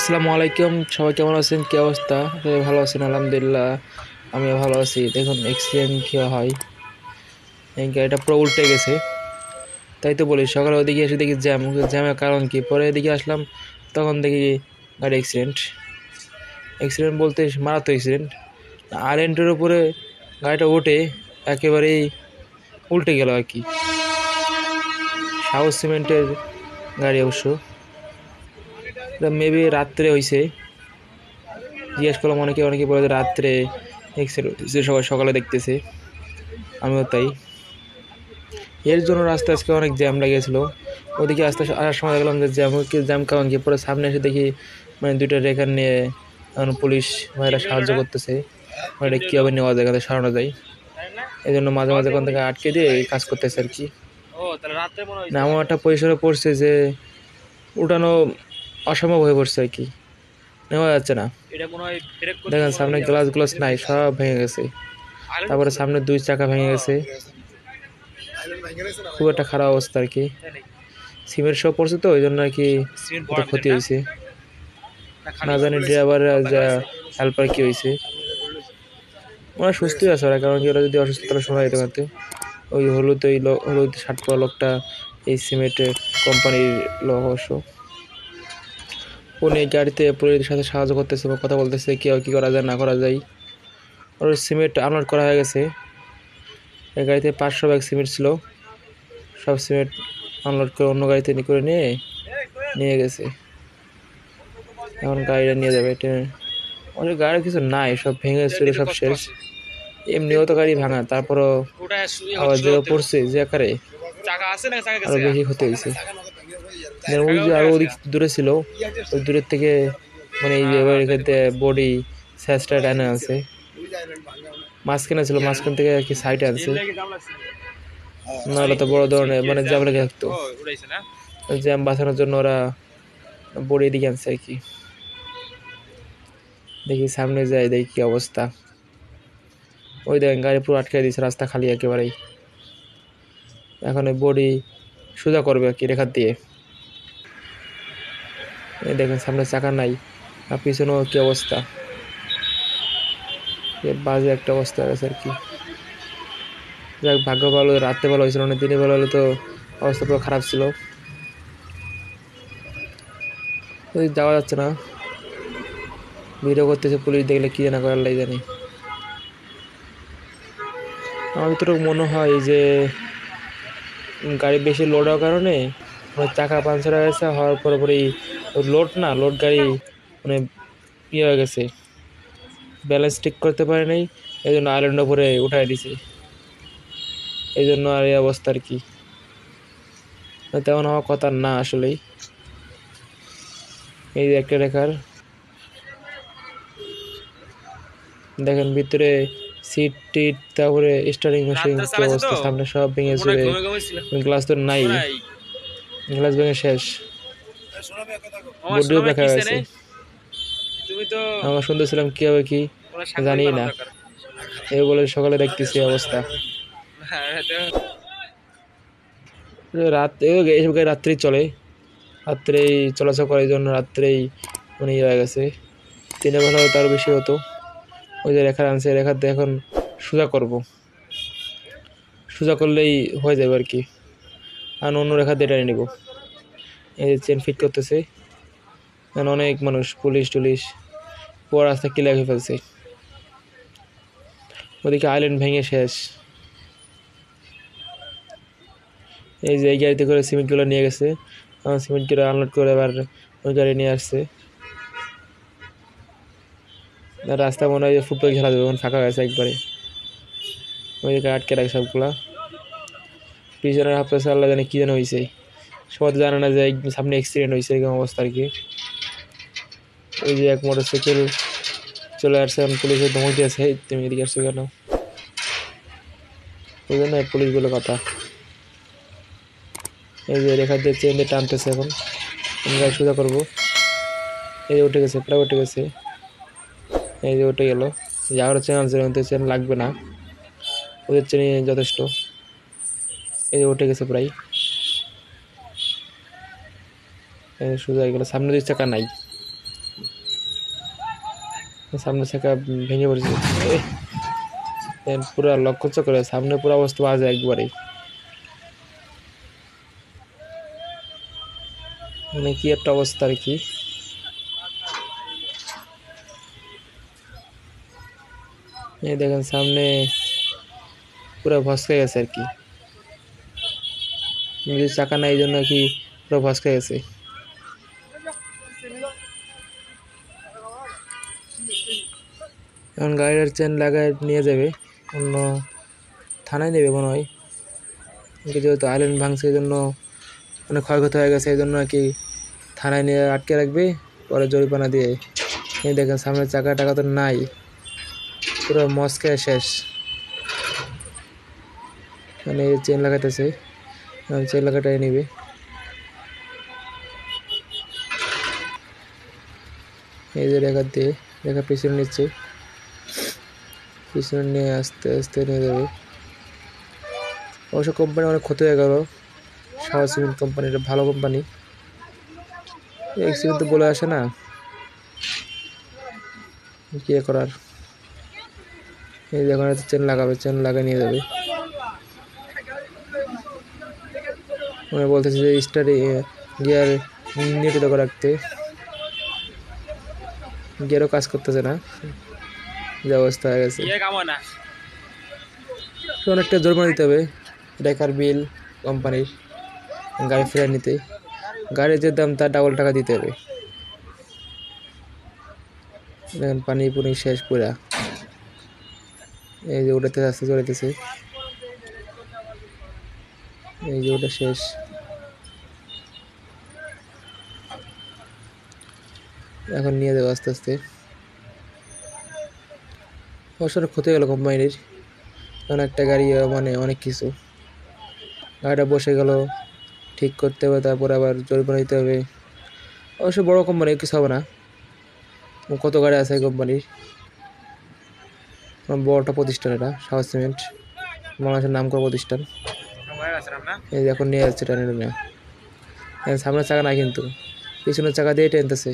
আসসালামু আলাইকুম। সবাই কেমন আছেন? কী অবস্থা? সবাই ভালো আছেন? আলহামদুলিল্লাহ, আমিও ভালো আছি। দেখুন অ্যাক্সিডেন্ট কী হয়? গাড়িটা পুরো উল্টে গেছে। তাই তো বলি, সকালে ওদিকে এসে দেখি জ্যাম। জ্যামের কারণ কি? পরে এদিকে আসলাম, তখন দেখি গাড়ি অ্যাক্সিডেন্ট অ্যাক্সিডেন্ট বলতে মারাত্মক অ্যাক্সিডেন্ট আরেন্টের উপরে গাড়িটা ওঠে একেবারেই উল্টে গেল আর কি। সাউথ সিমেন্টের গাড়ি অবশ্য। মেবি রাত্রে হয়েছে জিজ্ঞেস করলাম অনেকে অনেকে বলে রাত্রে হয়েছে সবাই সকালে দেখতেছে। আমিও তাই। এর জন্য রাস্তা আজকে অনেক জ্যাম লাগিয়েছিল। ওদিকে আস্তে আসার সময় দেখলাম যে জ্যাম জ্যাম কারণ কি? পরে সামনে এসে দেখি মানে দুইটা রেখার নিয়ে এখন পুলিশ ভাইরা সাহায্য করতেছে। এটা কীভাবে নেওয়া যায় এখানে সরানো যায়। এই জন্য মাঝে মাঝে ওখান থেকে আটকে দিয়ে কাজ করতেছে আর কি। না আমার একটা পরিসরে পড়ছে যে উঠানো অসম্ভব হয়ে পড়ছে আর কি। নেওয়া যাচ্ছে না। দেখেন সামনে গ্লাস গ্লাস নাই সব ভেঙে গেছে। তারপরে সামনে দুই চাকা ভেঙে গেছে। খুব একটা খারাপ অবস্থা আর কি। সিমেন্ট সব পড়ছে তো ওই জন্য আর কি ক্ষতি হয়েছে। না জানি ড্রাইভার যা হেল্পার কি হয়েছে। ওরা সুস্থই আছে ওরা কারণ কি ওরা যদি অসুস্থ তাহলে শোনা যেতে পারতো ওই হলুদ ওই হলুদ শার্ট পরা লোকটা এই সিমেন্টের কোম্পানির লোক অবশ্য। উনি গাড়িতে পুলিশের সাথে সাহায্য করতেছে বা কথা বলতেছে কি কী করা যায় না করা যায়। ওর সিমেন্ট আনলোড করা হয়ে গেছে। এই গাড়িতে পাঁচশো ব্যাগ সিমেন্ট ছিল। সব সিমেন্ট আনলোড করে অন্য গাড়িতে করে নিয়ে নিয়ে গেছে। এখন গাড়িটা নিয়ে যাবে ট্রেনে। অনেক গাড়ি কিছু নাই সব ভেঙে চুরে সব শেষ। এমনিও তো গাড়ি ভাঙা তারপরও আবার যে পড়ছে যে আকারে। চাকা আছে না চাকা আরও গেছে? বেশি ক্ষতি হয়েছে। ওই যে আরও ওদিক দূরে ছিল ওই দূরের থেকে মানে এই এবার এখানে বডি স্যাসটা টানে আছে মাঝখানে ছিল মাঝখান থেকে আর কি সাইডে আনছে। নাহলে তো বড় ধরনের মানে জ্যাম লেগে থাকতো। জ্যাম বাঁচানোর জন্য ওরা বডি এদিকে আনছে আর কি। দেখি সামনে যাই দেখি কি অবস্থা। ওই দেখেন গাড়ি পুরো আটকে দিয়েছে রাস্তা খালি একেবারেই। এখন ওই বডি সোজা করবে আর কি রেখার দিয়ে। দেখেন, সামনে চাকা নাই। আর পিছনেও কি অবস্থা। বাজে একটা অবস্থা আছে আর কি। যাক, ভাগ্য ভালো, রাত্রে ভালো হয়েছিল না দিনে ভালো হলে তো অবস্থা পুরো খারাপ ছিল। ওই যাওয়া যাচ্ছে না। ভিডিও করতেছে পুলিশ, দেখলে কি জানা করার লাই জানি। আমার ভিতরে মনে হয় যে, গাড়ি বেশি লোড হওয়ার কারণে মানে চাকা পাঞ্চার হয়ে গেছে, হওয়ার পরে পরেই লোড না লোড গাড়ি মানে ইয়ে হয়ে গেছে। ব্যালেন্স ঠিক করতে পারে নাই এই জন্য আইল্যান্ড উপরে উঠাই দিছে। এই জন্য আর এই অবস্থা আর কি। তেমন হওয়ার কথা না আসলেই। এই যে একটা রেখার। দেখেন ভিতরে সিট টিট তারপরে স্টারিং মেশিন অবস্থা সামনে সব ভেঙে মনে ছিল। গ্লাস তো নাই। গ্লাস ভেঙে শেষ। বডিও দেখা কিসে গেছে তুমি তো আমরা শুনতেছিলাম কি হবে কি জানি না। এই বলে সকালে দেখতেছি অবস্থা। হ্যাঁ, রাত এইসব গাড়ি রাত্রেই চলে। রাত্রেই চলাচল করার জন্য রাত্রেই মানে ইয়ে হয়ে গেছে। দিনের বেলা হয়তো আরও বেশি হতো। ওই যে রেখা আনছে রেখাতে এখন সোজা করব। সোজা করলেই হয়ে যাবে আর কি। আর অন্য রেখা দিয়ে টেনে নিব। এই চেন ফিট করতেছে। অনেক মানুষ, পুলিশ টুলিশ, পুরো রাস্তা ক্লিয়ার হয়ে ফেলছে। ওদিকে আইল্যান্ড ভেঙে শেষ। এই যে এই গাড়িতে করে সিমেন্টগুলো নিয়ে গেছে। সিমেন্টগুলো আনলোড করে আবার ওই গাড়ি নিয়ে আসছে। রাস্তা মনে হয় যে ফুটবল খেলা এখন ফাঁকা গেছে একবারে। ওই দিকে আটকে রাখে সবগুলা। পিছনের হাফ আল্লাহ জানে কী যেন হয়েছে সবাই তো জানে না যে সামনে অ্যাক্সিডেন্ট হয়েছে, এরকম অবস্থা আর কি। ওই যে এক মোটর সাইকেল চলে আসছে, এখন পুলিশের ধমক দিয়েছে তুমি এদিকে আসছো কেন? ওই জন্য পুলিশগুলো কথা। এই যে রেখা দিয়ে চেন দিয়ে টানতেছে এখন। আমি গাড়ি সোজা করব। এই যে উঠে গেছে, প্রায় উঠে গেছে। এই যে উঠে গেল। যাওয়ার চেন আছে চেন লাগবে না। ওদের চেনে যথেষ্ট। এই যে উঠে গেছে প্রায় এই যে সোজা হয়ে গেল। সামনে দুই চাকা নাই। সামনে চাকা ভেঙে পড়েছে। পুরো লক্ষ্য চক্রে সামনে পুরো অবস্থা বাজে একবারে। মানে কি একটা অবস্থা আর কি? দেখেন সামনে পুরো ভসকে গেছে আর কি। নিজের চাকা নাই, এই জন্য কি পুরো ভসকে গেছে? এখন গাড়ির চেন লাগায় নিয়ে যাবে। অন্য থানায় নেবে মনে হয়। যেহেতু আইল্যান্ড ভাঙছে এই জন্য অনেক ক্ষয়ক্ষতি হয়ে গেছে এই জন্য আর কি থানায় নিয়ে আটকে রাখবে। পরে জরিমানা দিয়ে এই দেখেন সামনের চাকা টাকা তো নাই। পুরো মস্কে শেষ। মানে চেন লাগাইতেছে চেন লাগাটাই নিবে। এই যে রেখা দিয়ে, রেখা পিছনে নিচ্ছে। পিছনে নিয়ে আস্তে আস্তে নিয়ে যাবে। অবশ্য কোম্পানি অনেক ক্ষতি হয়ে গেল। সাহা সিমেন্ট কোম্পানি এটা ভালো কোম্পানি এক্সিমেন্ট তো বলে আসে না। কি করার? এই দেখুন একটা চেন লাগাবে চেন লাগিয়ে নিয়ে যাবে। মানে বলতেছে যে স্টারে গিয়ার করে রাখতে। গিয়ারও কাজ করতেছে না। যে অবস্থা হয়ে গেছে। অনেকটা জরিমানা দিতে হবে রেকার বিল কোম্পানির গাড়ি ফেরা নিতে। গাড়ির যে দাম তার ডাবল টাকা দিতে হবে। দেখেন পানি পুনি শেষ পুরা। এই যে ওটাতে আস্তে চড়াইতেছে এই যে ওটা শেষ। এখন নিয়ে যাব আস্তে আস্তে। অবশ্য ক্ষতি গেল কোম্পানির। কারণ একটা গাড়ি মানে অনেক কিছু। গাড়িটা বসে গেল, ঠিক করতে হবে, তারপর আবার জরিমানা দিতে হবে। অবশ্য বড় কোম্পানি কিছু হবে না। কত গাড়ি আছে কোম্পানির? বড়টা প্রতিষ্ঠান এটা সাহস সিমেন্ট। বাংলাদেশের নাম করা প্রতিষ্ঠান। না এই এখন নিয়ে যাচ্ছে টানে টানে সামনের চাকা নাই কিন্তু। পিছনের চাকা দিয়ে টেনতেছে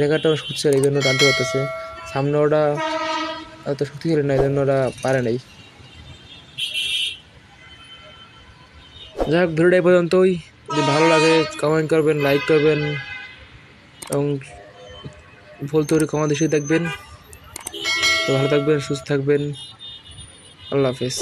রেখাটাও শুচ্ছে, এই জন্য টানতে পারতেছে। সামনে ওটা এত শক্তিশালী না, এই জন্য ওরা পারে নাই। যাই হোক ভিডিওটা এই পর্যন্তই। যদি ভালো লাগে কমেন্ট করবেন লাইক করবেন, এবং ভুল তৈরি কমা দেশে দেখবেন। ভালো থাকবেন, সুস্থ থাকবেন। আল্লাহ হাফেজ।